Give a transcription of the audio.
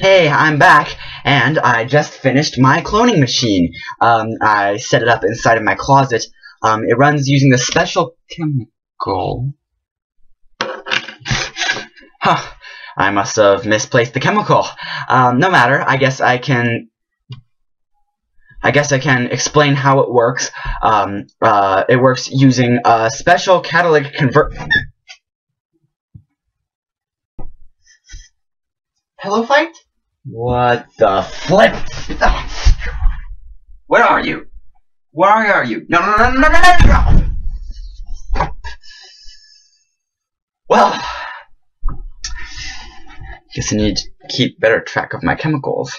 Hey, I'm back, and I just finished my cloning machine. Um, I set it up inside of my closet. Um, it runs using the special chemical. Huh. I must have misplaced the chemical. Um, no matter. I guess I can. I guess I can explain how it works. Um, uh, it works using a special catalytic convert. Hello, fight? What the flip? Where are you? Where are you? No, no, no, no, no, no, no! Well, guess I need to keep better track of my chemicals.